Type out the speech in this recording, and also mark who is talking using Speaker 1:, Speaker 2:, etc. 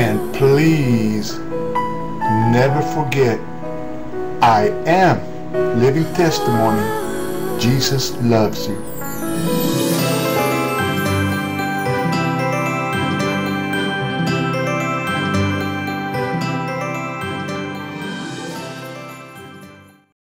Speaker 1: And please never forget, I am living testimony. Jesus loves you.